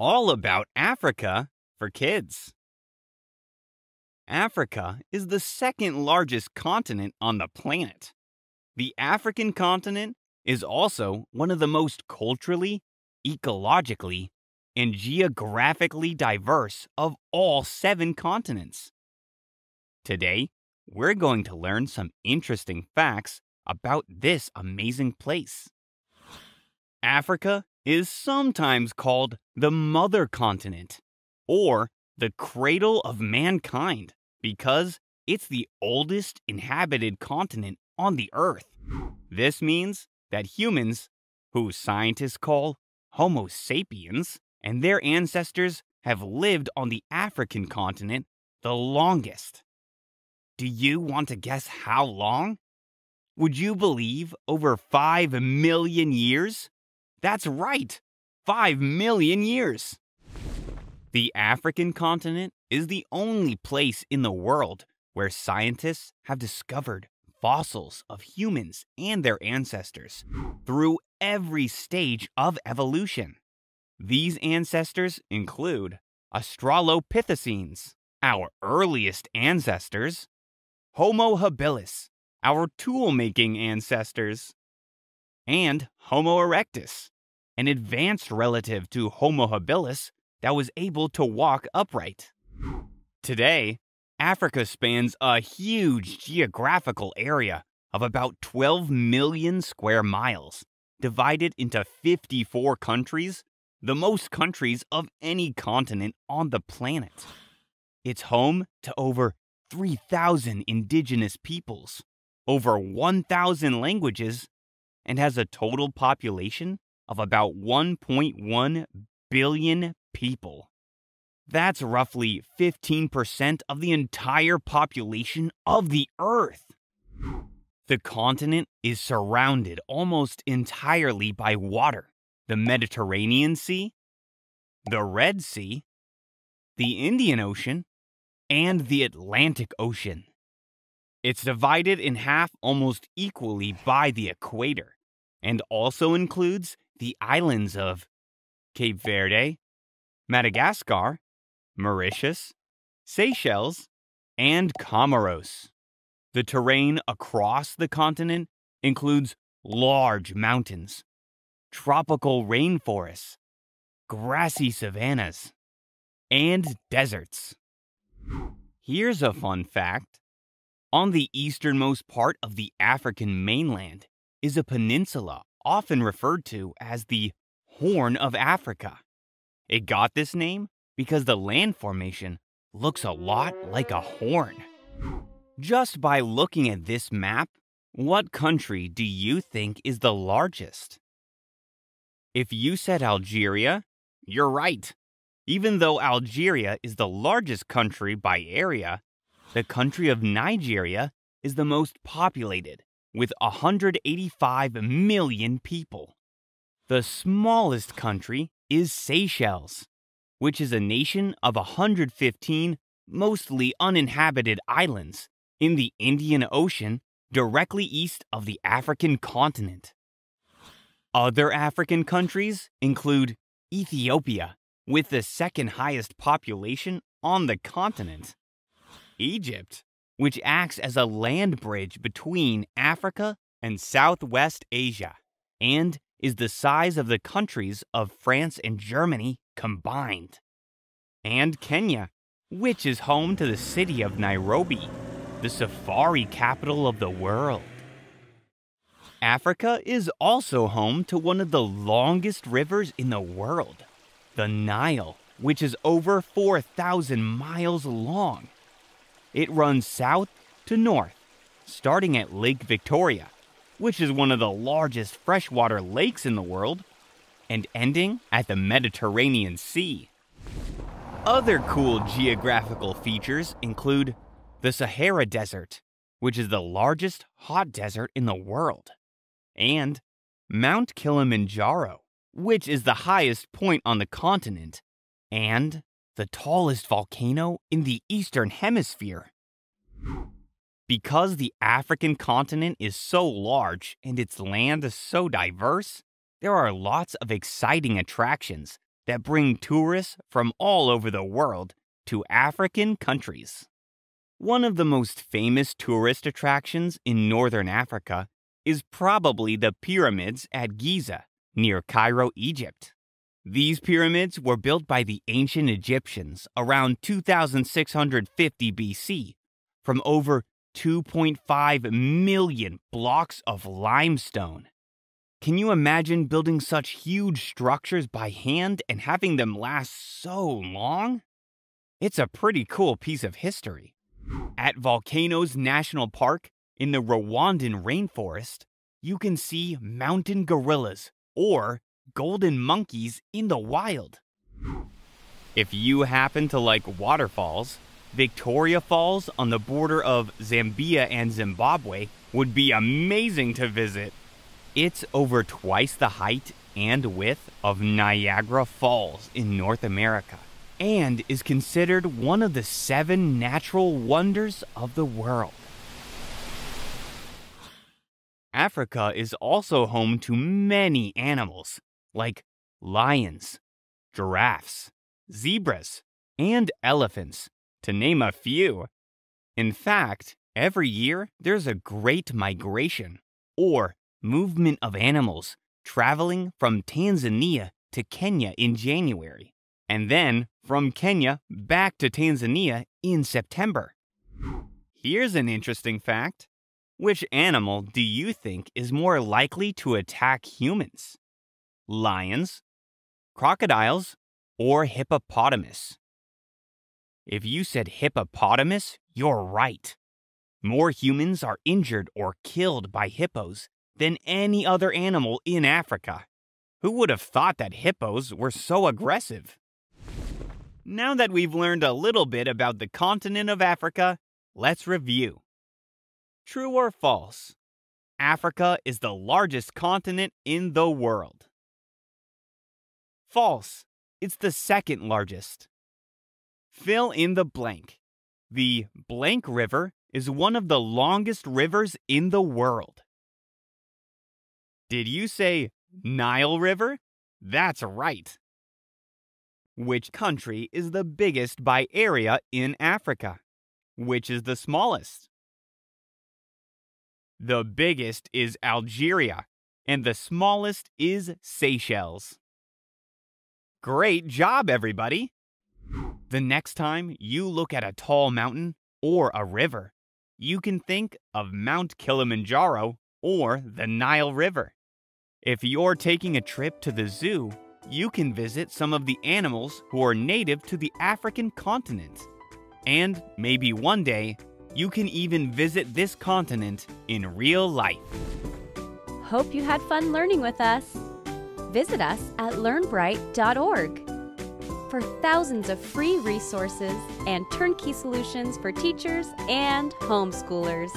all about Africa for kids. Africa is the second largest continent on the planet. The African continent is also one of the most culturally, ecologically, and geographically diverse of all seven continents. Today, we're going to learn some interesting facts about this amazing place. Africa is sometimes called the mother continent or the cradle of mankind because it's the oldest inhabited continent on the earth. This means that humans, who scientists call Homo sapiens, and their ancestors have lived on the African continent the longest. Do you want to guess how long? Would you believe over 5 million years? That's right, 5 million years. The African continent is the only place in the world where scientists have discovered fossils of humans and their ancestors through every stage of evolution. These ancestors include Australopithecines, our earliest ancestors, Homo habilis, our tool making ancestors, and Homo erectus, an advanced relative to Homo habilis that was able to walk upright. Today, Africa spans a huge geographical area of about 12 million square miles, divided into 54 countries the most countries of any continent on the planet. It's home to over 3,000 indigenous peoples, over 1,000 languages, and has a total population of about 1.1 billion people. That's roughly 15% of the entire population of the Earth. The continent is surrounded almost entirely by water, the Mediterranean Sea, the Red Sea, the Indian Ocean, and the Atlantic Ocean. It's divided in half almost equally by the equator and also includes the islands of Cape Verde, Madagascar, Mauritius, Seychelles, and Comoros. The terrain across the continent includes large mountains, tropical rainforests, grassy savannas, and deserts. Here's a fun fact. On the easternmost part of the African mainland is a peninsula often referred to as the Horn of Africa. It got this name because the land formation looks a lot like a horn. Just by looking at this map, what country do you think is the largest? If you said Algeria, you're right. Even though Algeria is the largest country by area, the country of Nigeria is the most populated, with 185 million people. The smallest country is Seychelles, which is a nation of 115 mostly uninhabited islands in the Indian Ocean directly east of the African continent. Other African countries include Ethiopia, with the second highest population on the continent, Egypt, which acts as a land bridge between Africa and Southwest Asia, and is the size of the countries of France and Germany combined, and Kenya, which is home to the city of Nairobi, the safari capital of the world. Africa is also home to one of the longest rivers in the world, the Nile, which is over 4,000 miles long. It runs south to north, starting at Lake Victoria, which is one of the largest freshwater lakes in the world, and ending at the Mediterranean Sea. Other cool geographical features include the Sahara Desert, which is the largest hot desert in the world and Mount Kilimanjaro, which is the highest point on the continent, and the tallest volcano in the Eastern Hemisphere. Because the African continent is so large and its land is so diverse, there are lots of exciting attractions that bring tourists from all over the world to African countries. One of the most famous tourist attractions in northern Africa is probably the pyramids at Giza, near Cairo, Egypt. These pyramids were built by the ancient Egyptians around 2650 BC from over 2.5 million blocks of limestone. Can you imagine building such huge structures by hand and having them last so long? It's a pretty cool piece of history. At Volcanoes National Park in the Rwandan rainforest, you can see mountain gorillas or golden monkeys in the wild. If you happen to like waterfalls, Victoria Falls on the border of Zambia and Zimbabwe would be amazing to visit. It's over twice the height and width of Niagara Falls in North America and is considered one of the seven natural wonders of the world. Africa is also home to many animals, like lions, giraffes, zebras, and elephants, to name a few. In fact, every year there's a great migration, or movement of animals, traveling from Tanzania to Kenya in January, and then from Kenya back to Tanzania in September. Here's an interesting fact. Which animal do you think is more likely to attack humans? Lions, crocodiles, or hippopotamus? If you said hippopotamus, you're right. More humans are injured or killed by hippos than any other animal in Africa. Who would have thought that hippos were so aggressive? Now that we've learned a little bit about the continent of Africa, let's review. True or false? Africa is the largest continent in the world. False. It's the second largest. Fill in the blank. The blank river is one of the longest rivers in the world. Did you say Nile River? That's right. Which country is the biggest by area in Africa? Which is the smallest? The biggest is Algeria, and the smallest is Seychelles. Great job, everybody! The next time you look at a tall mountain or a river, you can think of Mount Kilimanjaro or the Nile River. If you're taking a trip to the zoo, you can visit some of the animals who are native to the African continent. And maybe one day, you can even visit this continent in real life. Hope you had fun learning with us. Visit us at learnbright.org for thousands of free resources and turnkey solutions for teachers and homeschoolers.